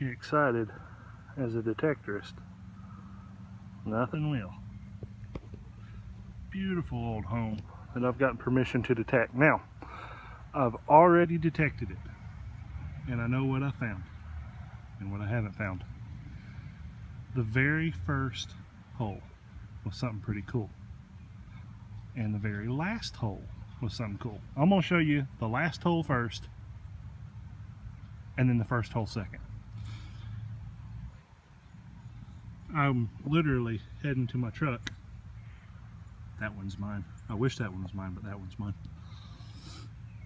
you excited as a detectorist, nothing will. Beautiful old home that I've gotten permission to detect. Now, I've already detected it, and I know what I found and what I haven't found. The very first hole was something pretty cool. And the very last hole was something cool. I'm to show you the last hole first and then the first hole second. I'm literally heading to my truck. That one's mine. I wish that one was mine, but that one's mine.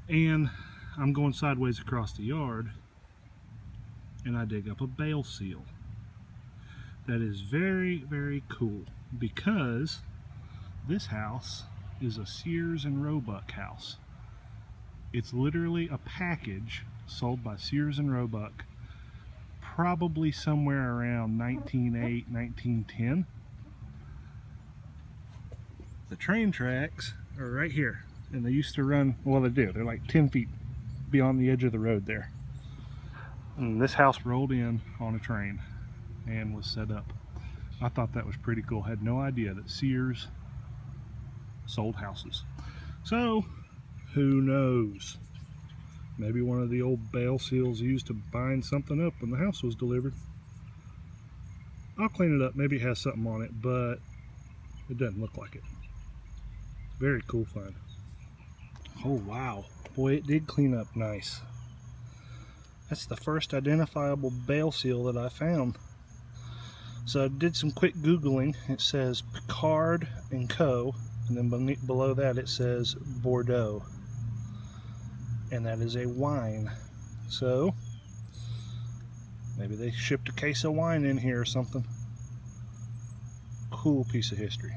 And I'm going sideways across the yard and I dig up a bale seal. That is very, very cool because this house is a Sears and Roebuck house. It's literally a package sold by Sears and Roebuck probably somewhere around 1908, 1910. The train tracks are right here and they used to run, well they do, they're like 10 feet beyond the edge of the road there. And this house rolled in on a train and was set up. I thought that was pretty cool. Had no idea that Sears sold houses. So, who knows? Maybe one of the old bale seals used to bind something up when the house was delivered. I'll clean it up. Maybe it has something on it, but it doesn't look like it. Very cool find. Oh, wow. Boy, it did clean up nice. That's the first identifiable bale seal that I found. So I did some quick Googling. It says Picard and Co. And then below that it says Bordeaux and that is a wine. So, maybe they shipped a case of wine in here or something. Cool piece of history.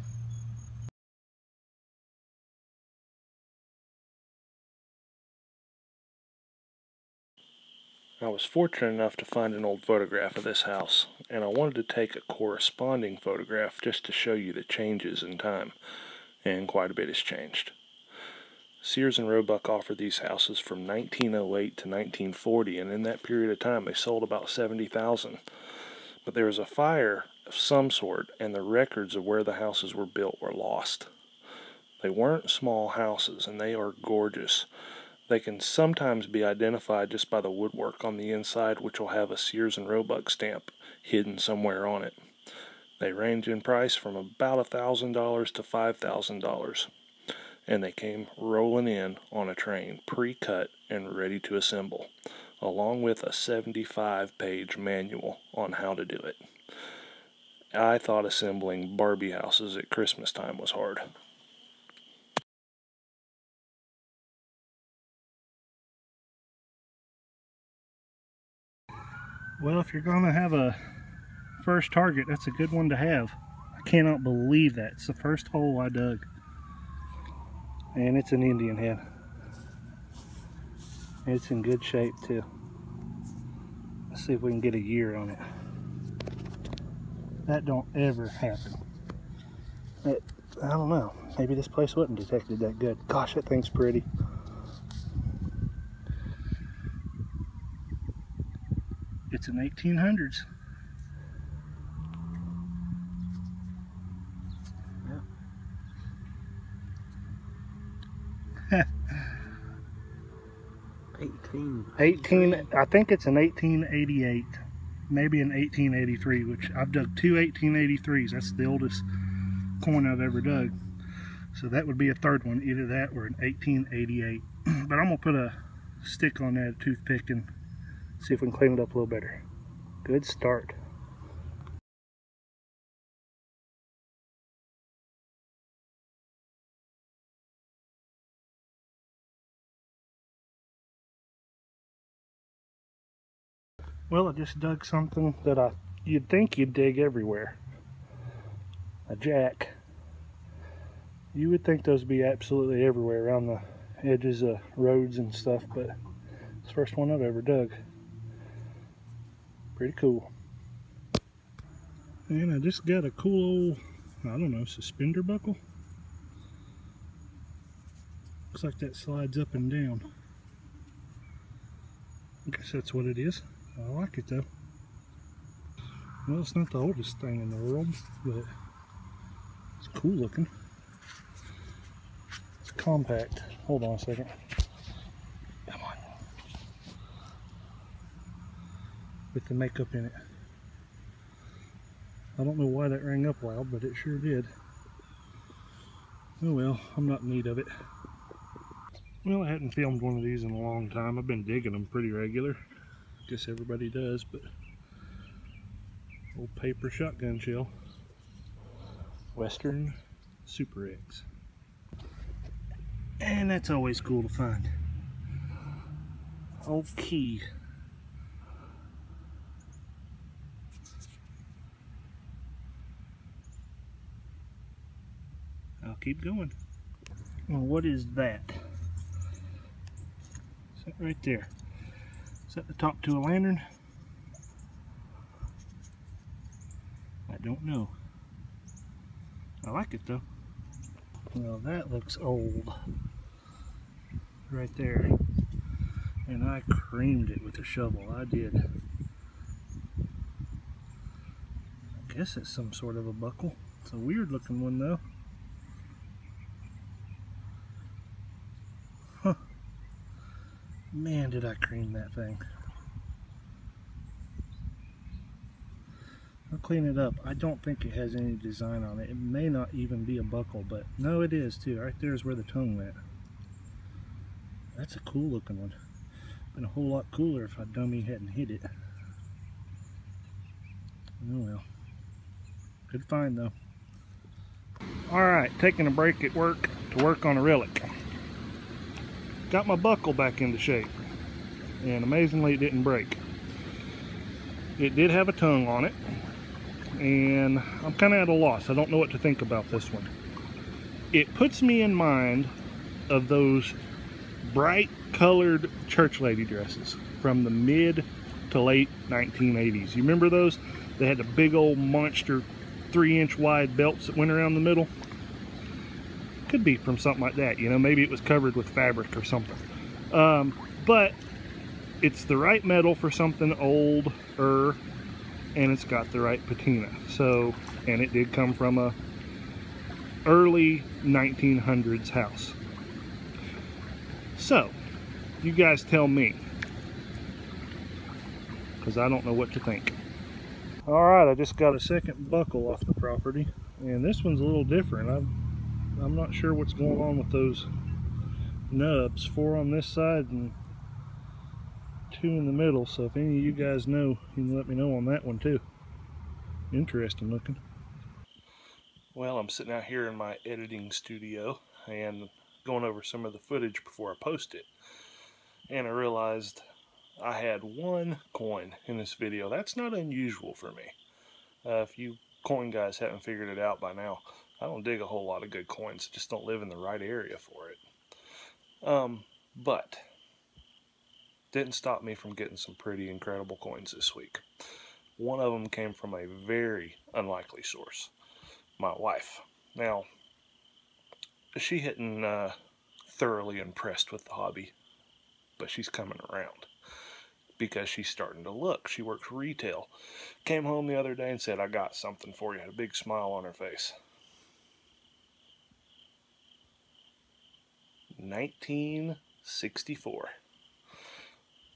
I was fortunate enough to find an old photograph of this house, and I wanted to take a corresponding photograph just to show you the changes in time, and quite a bit has changed. Sears and Roebuck offered these houses from 1908 to 1940, and in that period of time, they sold about 70,000. But there was a fire of some sort, and the records of where the houses were built were lost. They weren't small houses, and they are gorgeous. They can sometimes be identified just by the woodwork on the inside, which will have a Sears and Roebuck stamp hidden somewhere on it. They range in price from about $1,000 to $5,000 and they came rolling in on a train, pre cut and ready to assemble, along with a 75 page manual on how to do it. I thought assembling Barbie houses at Christmas time was hard. Well, if you're going to have a first target, that's a good one to have. I cannot believe that. It's the first hole I dug and it's an Indian head. It's in good shape too. Let's see if we can get a year on it. That don't ever happen. It, I don't know. Maybe this place wasn't detected that good. Gosh, that thing's pretty. It's an 1800s. 18. 18, I think it's an 1888, maybe an 1883, which I've dug two 1883s. That's the oldest coin I've ever dug. So that would be a third one, either that or an 1888. but I'm gonna put a stick on that, toothpick, and see if we can clean it up a little better. Good start. Well, I just dug something that I you'd think you'd dig everywhere. A jack. You would think those would be absolutely everywhere around the edges of roads and stuff, but it's the first one I've ever dug. Pretty cool. And I just got a cool old, I don't know, suspender buckle. Looks like that slides up and down. I guess that's what it is. I like it though. Well, it's not the oldest thing in the world, but it's cool looking. It's compact. Hold on a second. Come on. With the makeup in it. I don't know why that rang up loud, but it sure did. Oh well, I'm not in need of it. Well, I hadn't filmed one of these in a long time. I've been digging them pretty regular. Guess everybody does, but old paper shotgun shell. Western Super X. And that's always cool to find. Old key. I'll keep going. Well, what is that? Is that right there? That the top to a lantern? I don't know. I like it though. Well, that looks old. Right there. And I creamed it with a shovel. I did. I guess it's some sort of a buckle. It's a weird looking one though. Man, did I cream that thing. I'll clean it up. I don't think it has any design on it. It may not even be a buckle, but no, it is too. Right there is where the tongue went. That's a cool looking one. Been a whole lot cooler if I dummy hadn't hit it. Oh well. Good find though. Alright, taking a break at work to work on a relic got my buckle back into shape and amazingly it didn't break. It did have a tongue on it and I'm kind of at a loss. I don't know what to think about this one. It puts me in mind of those bright colored church lady dresses from the mid to late 1980s you remember those? They had the big old monster three inch wide belts that went around the middle could be from something like that, you know, maybe it was covered with fabric or something. Um, but it's the right metal for something older and it's got the right patina. So, and it did come from a early 1900s house. So, you guys tell me, because I don't know what to think. All right, I just got a second buckle off the property, and this one's a little different. I've I'm not sure what's going on with those nubs. Four on this side and two in the middle. So if any of you guys know, you can let me know on that one too. Interesting looking. Well, I'm sitting out here in my editing studio and going over some of the footage before I post it. And I realized I had one coin in this video. That's not unusual for me. Uh, if you coin guys haven't figured it out by now, I don't dig a whole lot of good coins. I Just don't live in the right area for it. Um, but didn't stop me from getting some pretty incredible coins this week. One of them came from a very unlikely source, my wife. Now, she hadn't uh, thoroughly impressed with the hobby, but she's coming around because she's starting to look. She works retail. Came home the other day and said, I got something for you. Had a big smile on her face. 1964.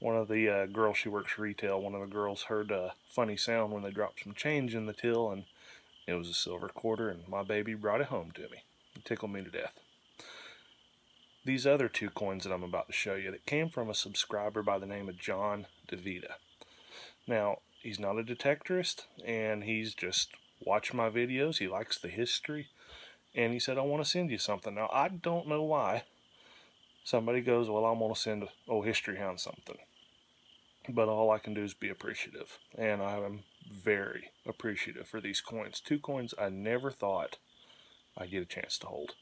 One of the uh, girls she works retail, one of the girls heard a funny sound when they dropped some change in the till, and it was a silver quarter, and my baby brought it home to me. It tickled me to death. These other two coins that I'm about to show you that came from a subscriber by the name of John Davita. Now, he's not a detectorist, and he's just watched my videos. He likes the history, and he said, I want to send you something. Now, I don't know why, somebody goes, well, I'm going to send old History Hound something. But all I can do is be appreciative. And I am very appreciative for these coins. Two coins I never thought I'd get a chance to hold.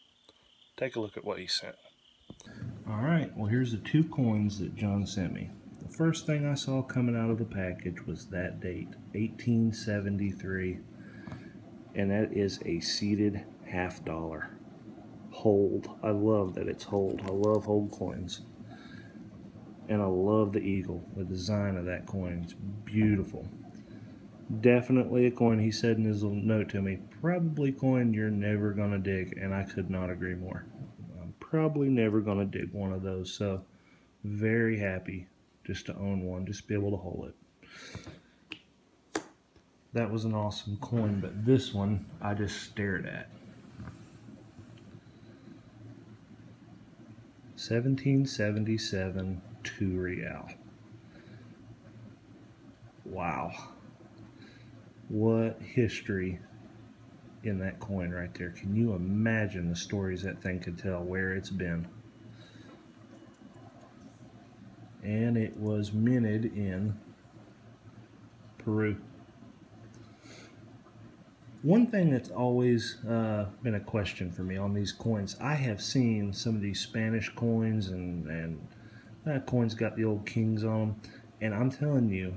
Take a look at what he sent. All right, well, here's the two coins that John sent me. The first thing I saw coming out of the package was that date, 1873. And that is a seated half dollar hold. I love that it's hold. I love hold coins. And I love the eagle. The design of that coin is beautiful. Definitely a coin, he said in his little note to me. Probably coin you're never going to dig, and I could not agree more. I'm probably never going to dig one of those, so very happy just to own one, just be able to hold it. That was an awesome coin, but this one I just stared at. 1777 2 real. Wow. What history in that coin right there. Can you imagine the stories that thing could tell, where it's been? And it was minted in Peru. One thing that's always uh, been a question for me on these coins, I have seen some of these Spanish coins and, and that uh, coin's got the old kings on them, and I'm telling you,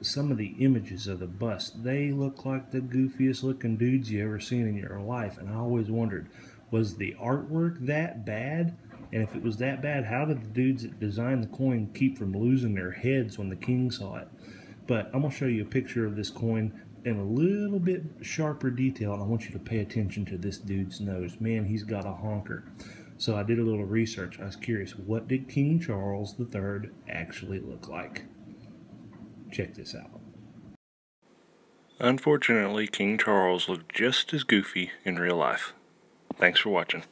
some of the images of the bust, they look like the goofiest looking dudes you ever seen in your life. And I always wondered, was the artwork that bad? And if it was that bad, how did the dudes that designed the coin keep from losing their heads when the king saw it? But I'm going to show you a picture of this coin in a little bit sharper detail. And I want you to pay attention to this dude's nose. Man, he's got a honker. So I did a little research. I was curious, what did King Charles III actually look like? Check this out. Unfortunately, King Charles looked just as goofy in real life. Thanks for watching.